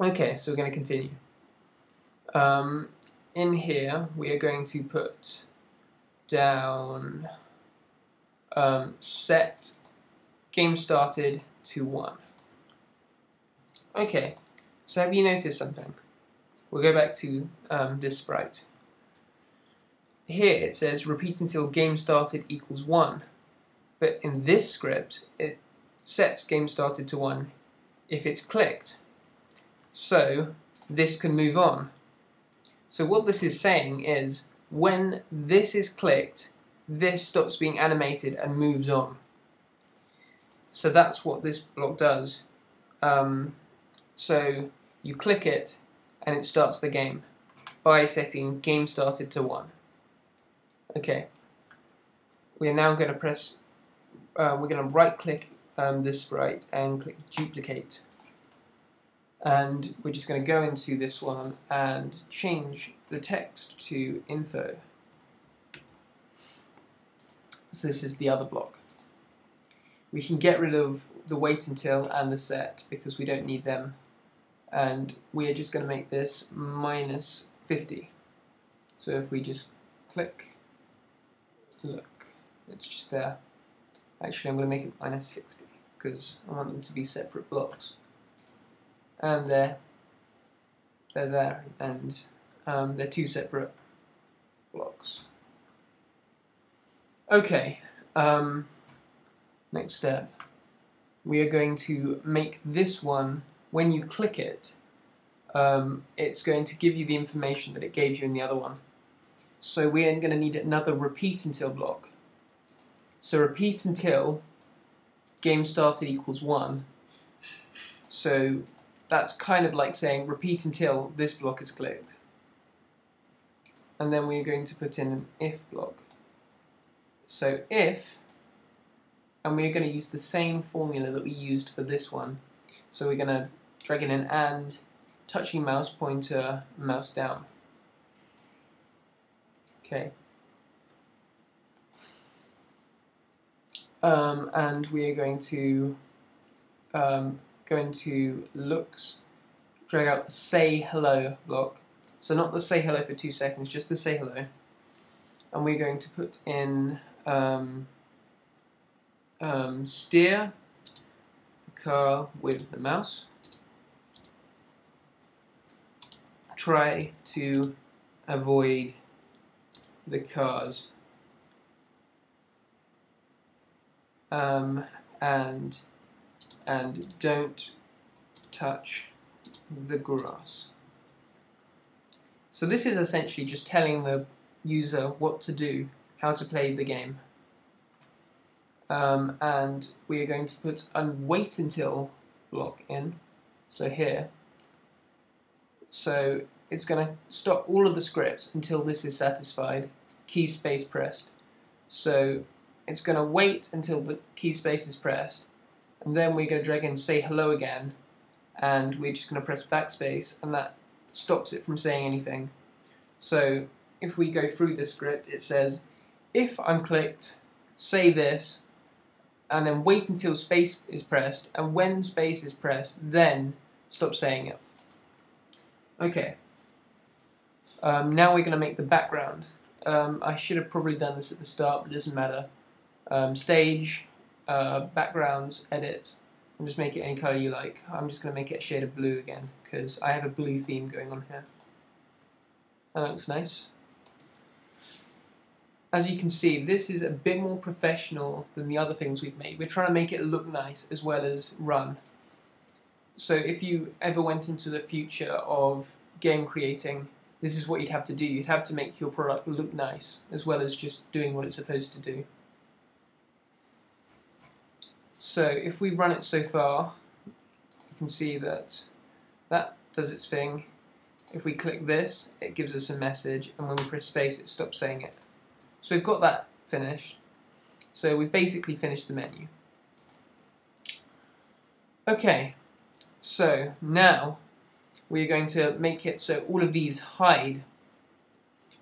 Okay, so we're going to continue. Um, in here, we are going to put down um, set game started to 1. Okay, so have you noticed something? We'll go back to um, this sprite. Here it says repeat until game started equals 1. But in this script, it sets game started to 1 if it's clicked. So this can move on. So what this is saying is when this is clicked, this stops being animated and moves on. So that's what this block does. Um, so you click it and it starts the game by setting game started to 1. Okay. We are now going to press, uh, we're going to right click um, this sprite and click duplicate and we're just going to go into this one and change the text to info. So this is the other block. We can get rid of the wait until and the set because we don't need them and we are just going to make this minus 50. So if we just click, look, it's just there. Actually I'm going to make it minus 60 because I want them to be separate blocks and they're they're there and um, they're two separate blocks. Okay, um, next step. We are going to make this one, when you click it, um, it's going to give you the information that it gave you in the other one. So we are going to need another repeat until block. So repeat until game started equals 1. So that's kind of like saying repeat until this block is clicked. And then we're going to put in an if block. So if, and we're going to use the same formula that we used for this one. So we're going to drag in an and, touching mouse pointer, mouse down. Okay. Um, and we are going to um, go into looks, drag out the say hello block. So not the say hello for two seconds, just the say hello. And we're going to put in um, um, steer the car with the mouse. Try to avoid the cars. Um, and and don't touch the grass. So this is essentially just telling the user what to do, how to play the game. Um, and we are going to put a wait until block in, so here. So it's going to stop all of the script until this is satisfied, key space pressed. So it's going to wait until the key space is pressed, and then we're going to drag in say hello again and we're just going to press backspace and that stops it from saying anything. So if we go through the script it says if I'm clicked say this and then wait until space is pressed and when space is pressed then stop saying it. Okay. Um, now we're going to make the background. Um, I should have probably done this at the start but it doesn't matter. Um, stage, uh, backgrounds, edit, and just make it any color you like. I'm just going to make it a shade of blue again because I have a blue theme going on here. That looks nice. As you can see, this is a bit more professional than the other things we've made. We're trying to make it look nice as well as run. So if you ever went into the future of game creating, this is what you'd have to do. You'd have to make your product look nice as well as just doing what it's supposed to do. So if we run it so far, you can see that that does its thing. If we click this, it gives us a message, and when we press space, it stops saying it. So we've got that finished. So we've basically finished the menu. Okay, so now we're going to make it so all of these hide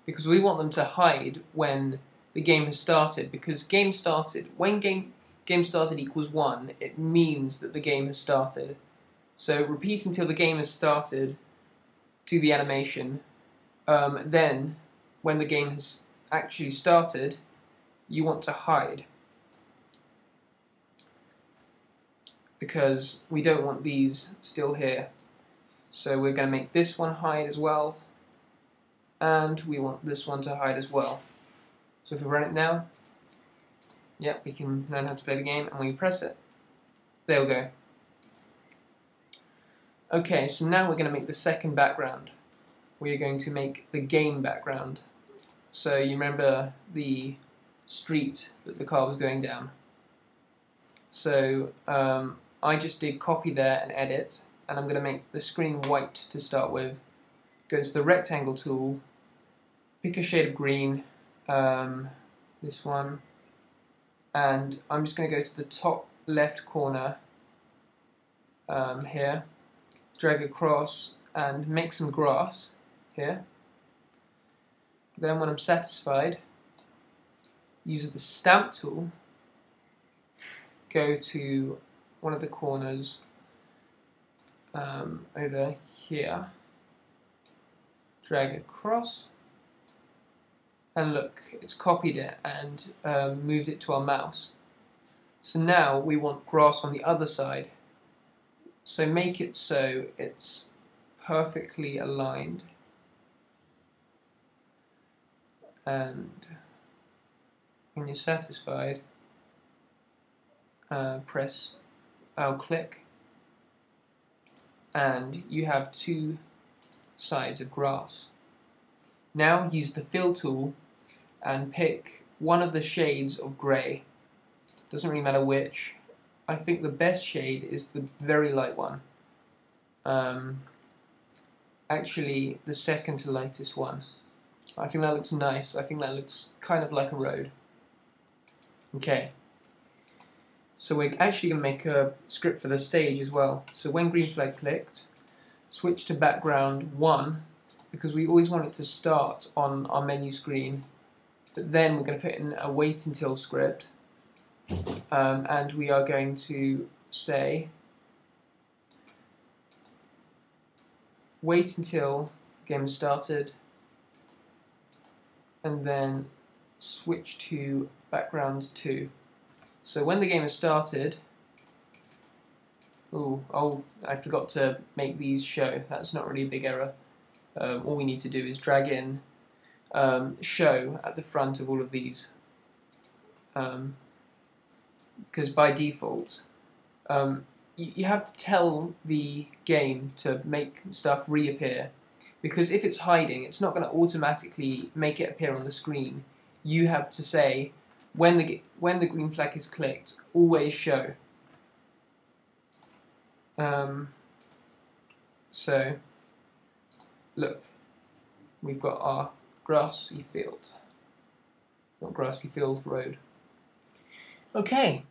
because we want them to hide when the game has started because game started when game game started equals 1, it means that the game has started. So repeat until the game has started to the animation. Um, then, when the game has actually started, you want to hide. Because we don't want these still here. So we're going to make this one hide as well. And we want this one to hide as well. So if we run it now, yep, we can learn how to play the game and we press it. There we go. Okay, so now we're going to make the second background. We are going to make the game background. So you remember the street that the car was going down. So um, I just did copy there and edit, and I'm going to make the screen white to start with. Go to the rectangle tool, pick a shade of green, um, this one, and I'm just going to go to the top left corner um, here, drag across and make some grass here. Then when I'm satisfied, use the stamp tool, go to one of the corners um, over here, drag across, and look, it's copied it and um, moved it to our mouse. So now we want grass on the other side. So make it so it's perfectly aligned. And when you're satisfied, uh, press I'll click and you have two sides of grass. Now use the fill tool and pick one of the shades of grey. Doesn't really matter which. I think the best shade is the very light one. Um, actually, the second to lightest one. I think that looks nice. I think that looks kind of like a road. Okay. So we're actually going to make a script for the stage as well. So when green flag clicked, switch to background 1 because we always want it to start on our menu screen but then we're going to put in a wait until script um, and we are going to say wait until game is started and then switch to background 2 so when the game has started Ooh, oh, I forgot to make these show. That's not really a big error. Um, all we need to do is drag in um, show at the front of all of these. Because um, by default, um, you, you have to tell the game to make stuff reappear. Because if it's hiding, it's not going to automatically make it appear on the screen. You have to say, when the, when the green flag is clicked, always show. Um, so, look, we've got our grassy field. Not grassy field, road. Okay.